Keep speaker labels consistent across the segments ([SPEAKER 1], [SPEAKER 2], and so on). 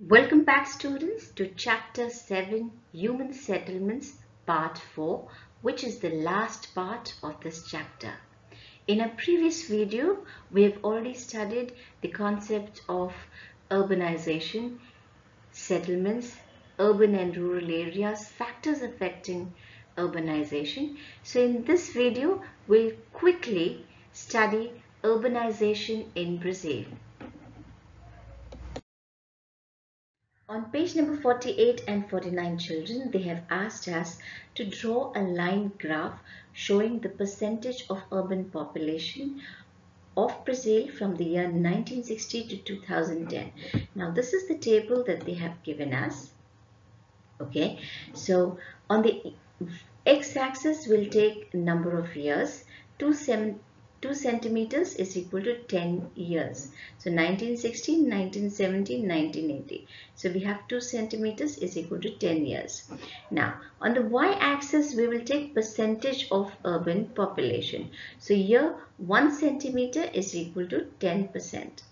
[SPEAKER 1] Welcome back students to chapter 7 Human Settlements part 4 which is the last part of this chapter. In a previous video we have already studied the concept of urbanization, settlements, urban and rural areas, factors affecting urbanization. So in this video we'll quickly study urbanization in Brazil. On page number 48 and 49 children, they have asked us to draw a line graph showing the percentage of urban population of Brazil from the year 1960 to 2010. Now this is the table that they have given us. Okay, so on the x-axis we'll take number of years, 2, 2 centimeters is equal to 10 years. So 1960, 1970, 1980. So we have 2 centimeters is equal to 10 years. Now on the y-axis we will take percentage of urban population. So here 1 centimeter is equal to 10%.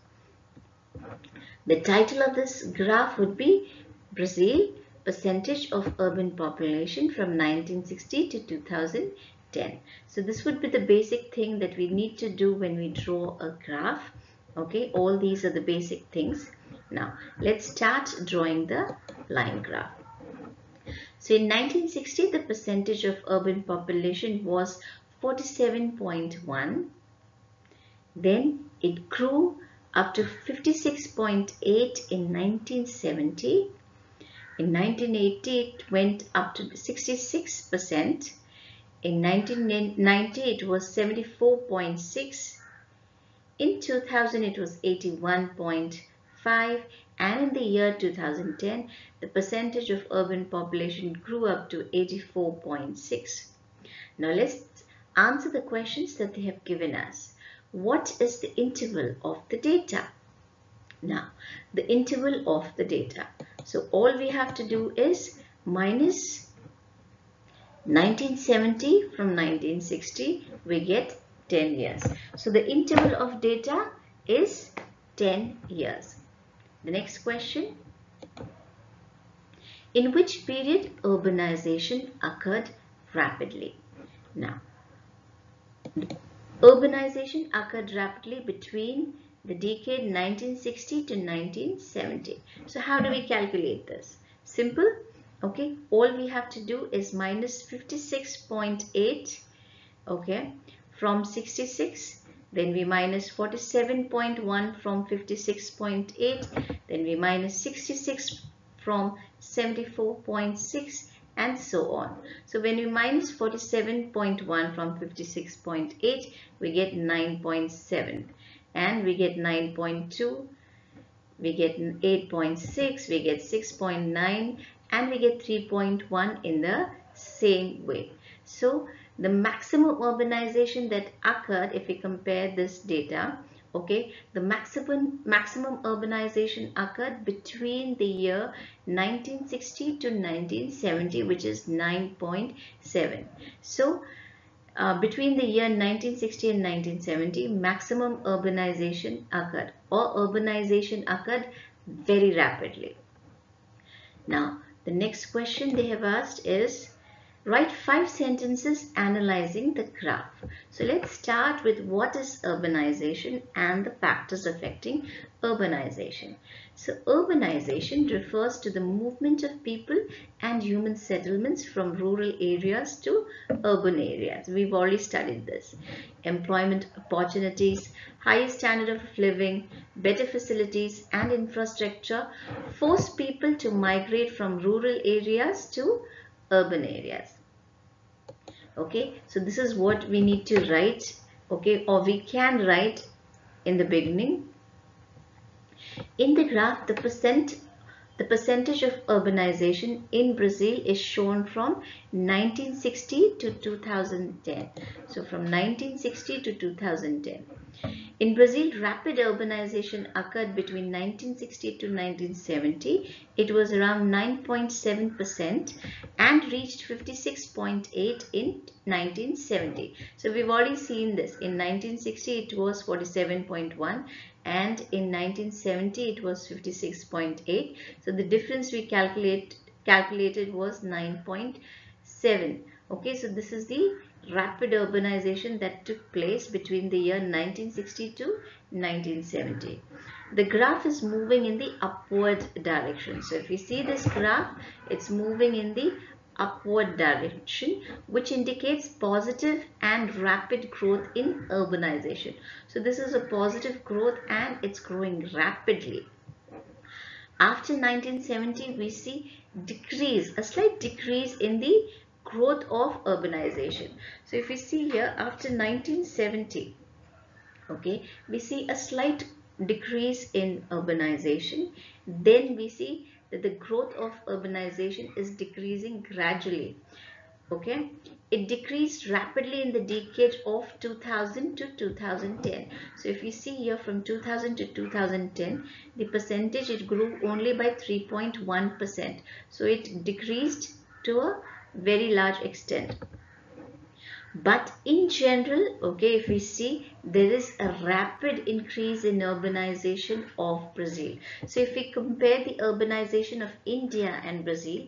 [SPEAKER 1] The title of this graph would be Brazil percentage of urban population from 1960 to 2000 10. So this would be the basic thing that we need to do when we draw a graph. Okay, all these are the basic things. Now, let's start drawing the line graph. So in 1960, the percentage of urban population was 47.1. Then it grew up to 56.8 in 1970. In 1980, it went up to 66 percent in 1990, it was 74.6. In 2000, it was 81.5. And in the year 2010, the percentage of urban population grew up to 84.6. Now let's answer the questions that they have given us. What is the interval of the data? Now, the interval of the data. So all we have to do is minus 1970 from 1960 we get 10 years. So the interval of data is 10 years. The next question. In which period urbanization occurred rapidly? Now, urbanization occurred rapidly between the decade 1960 to 1970. So how do we calculate this? Simple okay all we have to do is minus 56.8 okay from 66 then we minus 47.1 from 56.8 then we minus 66 from 74.6 and so on. So when we minus 47.1 from 56.8 we get 9.7 and we get 9.2 we get 8.6 we get 6.9 and we get 3.1 in the same way. So the maximum urbanization that occurred if we compare this data okay the maximum maximum urbanization occurred between the year 1960 to 1970 which is 9.7 so uh, between the year 1960 and 1970 maximum urbanization occurred. Or urbanization occurred very rapidly. Now the next question they have asked is write five sentences analyzing the graph. So let's start with what is urbanization and the factors affecting urbanization. So urbanization refers to the movement of people and human settlements from rural areas to urban areas. We've already studied this. Employment opportunities, higher standard of living, better facilities and infrastructure force people to migrate from rural areas to urban areas. Okay, so this is what we need to write, okay, or we can write in the beginning. In the graph, the percent the percentage of urbanization in Brazil is shown from 1960 to 2010. So from 1960 to 2010. In Brazil, rapid urbanization occurred between 1960 to 1970. It was around 9.7% and reached 56.8 in 1970. So we've already seen this. In 1960, it was 47.1 and in 1970 it was 56.8 so the difference we calculate calculated was 9.7 okay so this is the rapid urbanization that took place between the year 1960 to 1970 the graph is moving in the upward direction. So if you see this graph it's moving in the upward direction which indicates positive and rapid growth in urbanization. So this is a positive growth and it's growing rapidly. After 1970 we see decrease, a slight decrease in the growth of urbanization. So if we see here after 1970 okay we see a slight decrease in urbanization then we see that the growth of urbanization is decreasing gradually. Okay, it decreased rapidly in the decade of 2000 to 2010. So if you see here from 2000 to 2010, the percentage it grew only by 3.1%. So it decreased to a very large extent but in general okay if we see there is a rapid increase in urbanization of Brazil. So if we compare the urbanization of India and Brazil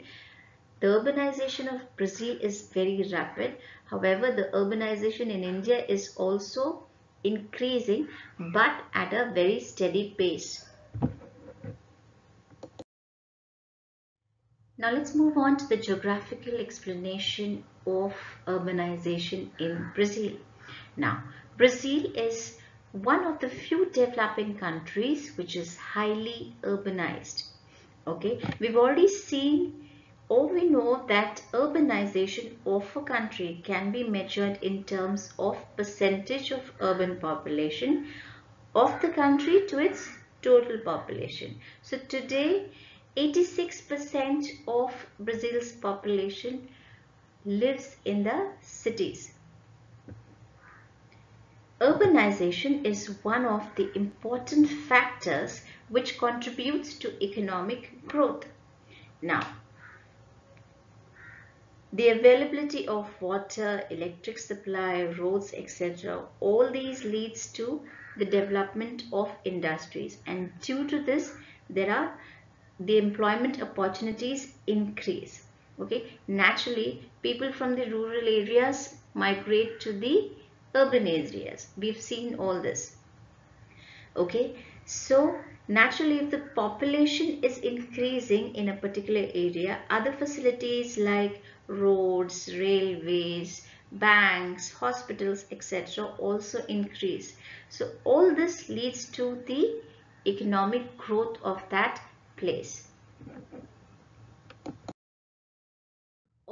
[SPEAKER 1] the urbanization of Brazil is very rapid. However the urbanization in India is also increasing but at a very steady pace Now let's move on to the geographical explanation of urbanization in Brazil. Now, Brazil is one of the few developing countries which is highly urbanized. Okay, we've already seen or we know that urbanization of a country can be measured in terms of percentage of urban population of the country to its total population. So today 86% of Brazil's population lives in the cities. Urbanization is one of the important factors which contributes to economic growth. Now, the availability of water, electric supply, roads, etc. All these leads to the development of industries and due to this there are the employment opportunities increase okay? Naturally people from the rural areas migrate to the urban areas. We've seen all this okay? So naturally if the population is increasing in a particular area other facilities like roads railways banks hospitals etc also increase. So all this leads to the economic growth of that place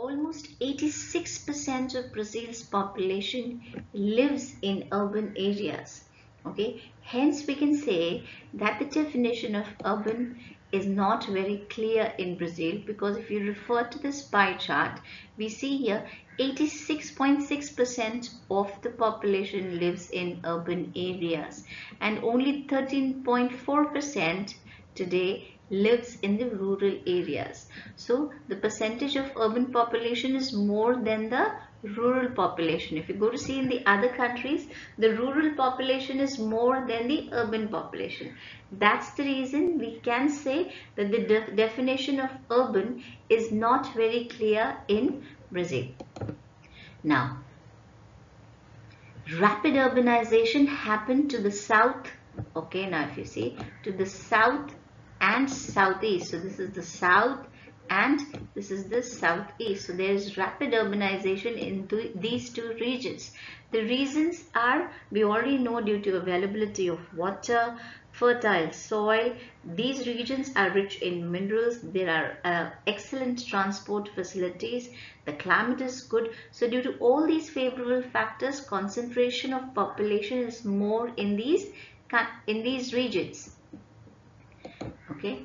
[SPEAKER 1] almost 86% of Brazil's population lives in urban areas. Okay, hence we can say that the definition of urban is not very clear in Brazil because if you refer to this pie chart, we see here 86.6% of the population lives in urban areas and only 13.4% today lives in the rural areas. So the percentage of urban population is more than the rural population. If you go to see in the other countries, the rural population is more than the urban population. That's the reason we can say that the de definition of urban is not very clear in Brazil. Now, rapid urbanization happened to the south okay now if you see to the south and southeast. So this is the south and this is the southeast. So there is rapid urbanization in these two regions. The reasons are we already know due to availability of water, fertile soil. These regions are rich in minerals. There are uh, excellent transport facilities. The climate is good. So due to all these favorable factors, concentration of population is more in these in these regions okay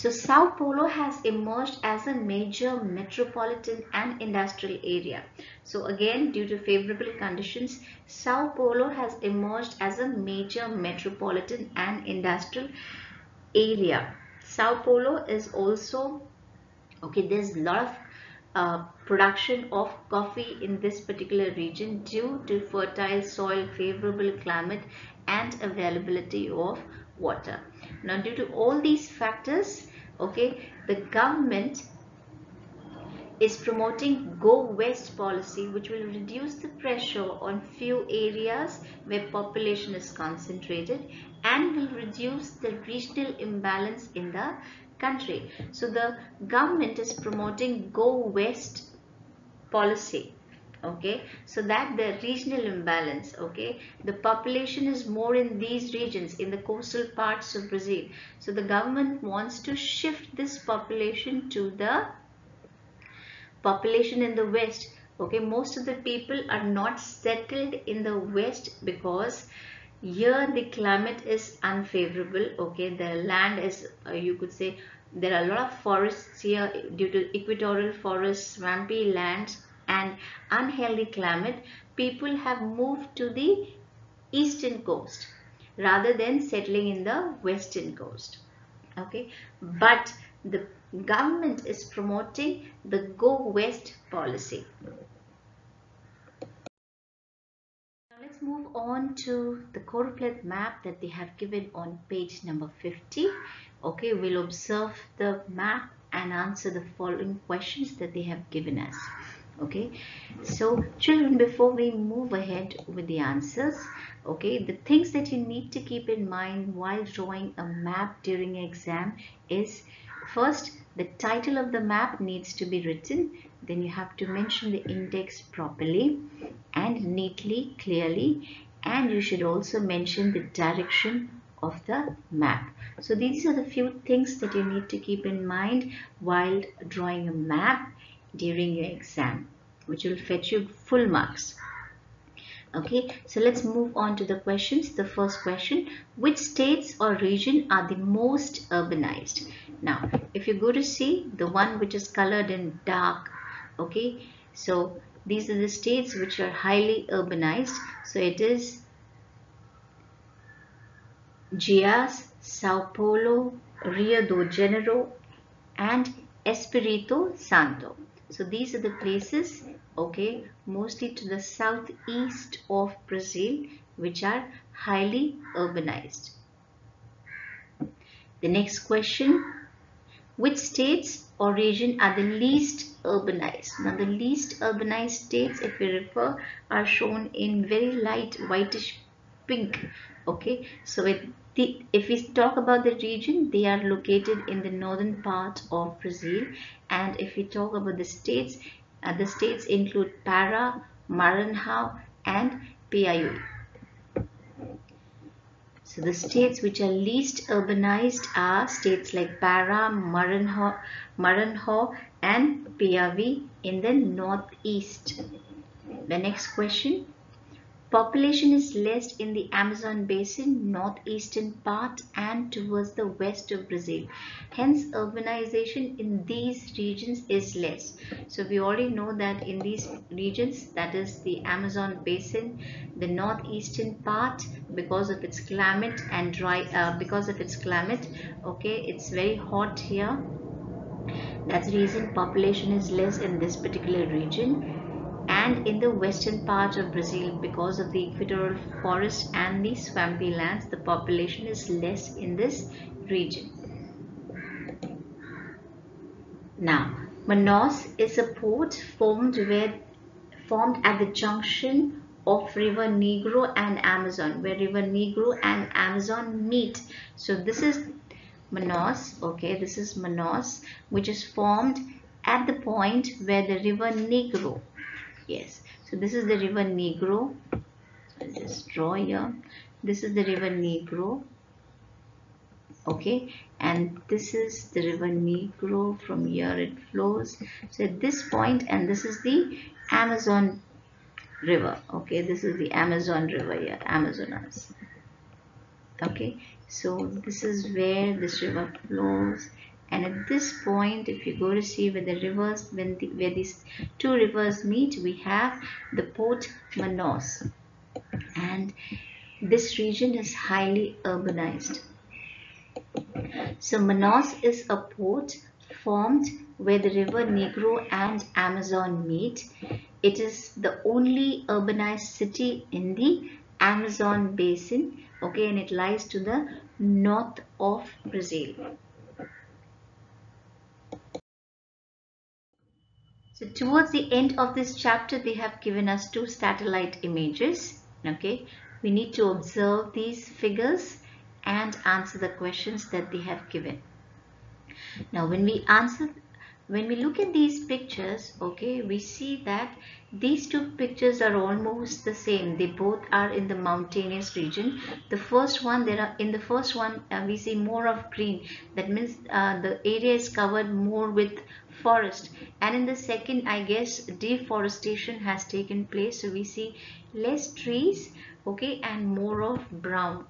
[SPEAKER 1] so Sao Paulo has emerged as a major metropolitan and industrial area. So again, due to favorable conditions, Sao Paulo has emerged as a major metropolitan and industrial area. Sao Paulo is also, okay, there's a lot of uh, production of coffee in this particular region due to fertile soil, favorable climate and availability of water. Now due to all these factors, okay, the government is promoting go west policy which will reduce the pressure on few areas where population is concentrated and will reduce the regional imbalance in the country. So the government is promoting go west policy okay? So that the regional imbalance okay? The population is more in these regions in the coastal parts of Brazil. So the government wants to shift this population to the population in the west okay? Most of the people are not settled in the west because here the climate is unfavorable okay? The land is uh, you could say there are a lot of forests here due to equatorial forests swampy lands and unhealthy climate people have moved to the eastern coast rather than settling in the western coast. Okay? But the government is promoting the go west policy. Now let's move on to the choropleth map that they have given on page number 50 okay? We'll observe the map and answer the following questions that they have given us okay? So children before we move ahead with the answers okay the things that you need to keep in mind while drawing a map during exam is first the title of the map needs to be written. Then you have to mention the index properly and neatly clearly. And you should also mention the direction of the map. So these are the few things that you need to keep in mind while drawing a map during your exam which will fetch you full marks. Okay so let's move on to the questions. The first question which states or region are the most urbanized? Now if you go to see the one which is colored in dark okay so these are the states which are highly urbanized. So it is Goiás, Sao Paulo, Rio de Janeiro and Espírito Santo. So these are the places, okay, mostly to the southeast of Brazil, which are highly urbanized. The next question, which states or region are the least urbanized? Now the least urbanized states, if we refer, are shown in very light whitish pink, okay. So the, if we talk about the region, they are located in the northern part of Brazil and if we talk about the states, uh, the states include Para, Maranhão and Piauí. So the states which are least urbanized are states like Para, Maranhão, Maranhão and Piauí in the northeast. The next question Population is less in the Amazon basin, northeastern part and towards the west of Brazil. Hence, urbanization in these regions is less. So, we already know that in these regions, that is the Amazon basin, the northeastern part, because of its climate and dry, uh, because of its climate, okay, it's very hot here. That's the reason population is less in this particular region and in the western part of Brazil because of the equatorial forest and the swampy lands the population is less in this region. Now Manaus is a port formed where formed at the junction of river Negro and Amazon where river Negro and Amazon meet. So this is Manaus okay this is Manaus which is formed at the point where the river Negro yes. So this is the river Negro. I'll just draw here. This is the river Negro. Okay. And this is the river Negro. From here it flows. So at this point and this is the Amazon river. Okay. This is the Amazon river here. Amazonas okay. So this is where this river flows and at this point if you go to see where the rivers when the, where these two rivers meet we have the port Manaus. And this region is highly urbanized. So Manaus is a port formed where the river Negro and Amazon meet. It is the only urbanized city in the Amazon basin okay and it lies to the north of Brazil so towards the end of this chapter they have given us two satellite images okay? We need to observe these figures and answer the questions that they have given. Now when we answer when we look at these pictures okay we see that these two pictures are almost the same. They both are in the mountainous region. The first one there are in the first one uh, we see more of green. That means uh, the area is covered more with forest. And in the second i guess deforestation has taken place. So we see less trees okay and more of brown.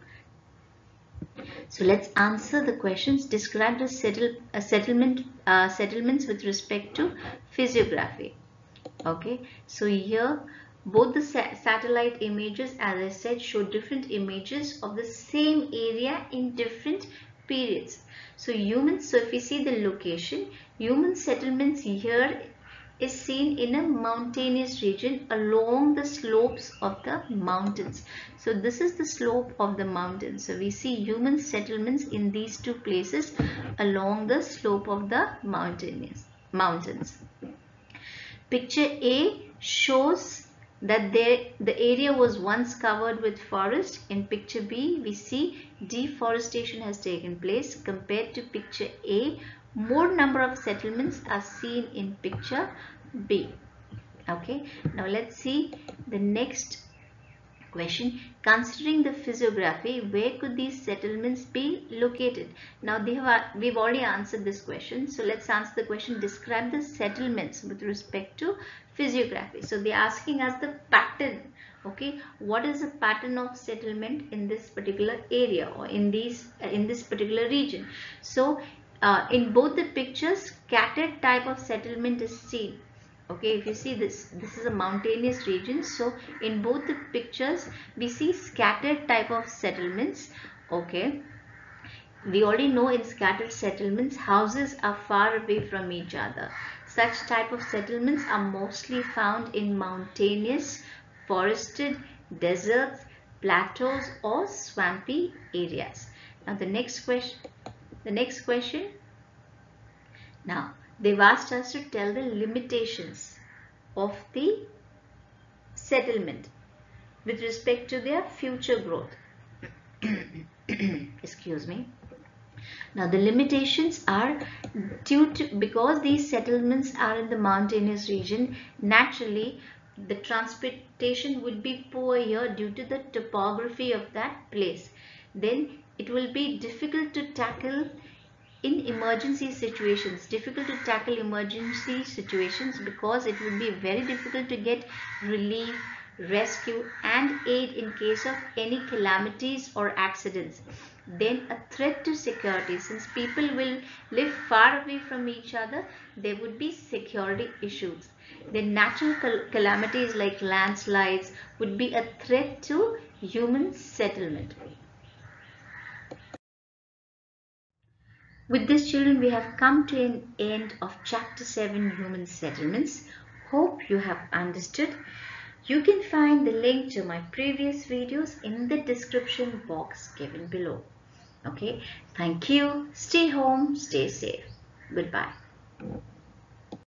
[SPEAKER 1] So let's answer the questions. Describe the settle, uh, settlement uh, settlements with respect to physiography. Okay, so here both the sa satellite images as I said show different images of the same area in different periods. So humans, so if we see the location, human settlements here is seen in a mountainous region along the slopes of the mountains. So this is the slope of the mountain. So we see human settlements in these two places along the slope of the mountains. mountains. Picture A shows that there, the area was once covered with forest. In picture B, we see deforestation has taken place. Compared to picture A, more number of settlements are seen in picture B. Okay, now let's see the next question. Considering the physiography, where could these settlements be located? Now they have, we've already answered this question. So let's answer the question, describe the settlements with respect to physiography. So they're asking us the pattern okay what is the pattern of settlement in this particular area or in these in this particular region so uh, in both the pictures scattered type of settlement is seen. Okay if you see this this is a mountainous region. So in both the pictures we see scattered type of settlements. Okay we already know in scattered settlements houses are far away from each other. Such type of settlements are mostly found in mountainous forested deserts plateaus or swampy areas. Now the next question the next question. Now, they've asked us to tell the limitations of the settlement with respect to their future growth. Excuse me. Now the limitations are due to because these settlements are in the mountainous region naturally the transportation would be poor here due to the topography of that place. Then it will be difficult to tackle in emergency situations difficult to tackle emergency situations because it would be very difficult to get relief rescue and aid in case of any calamities or accidents. Then a threat to security. Since people will live far away from each other there would be security issues. Then natural cal calamities like landslides would be a threat to human settlement With this children we have come to an end of chapter 7 human settlements. Hope you have understood. You can find the link to my previous videos in the description box given below. Okay, thank you. Stay home, stay safe. Goodbye.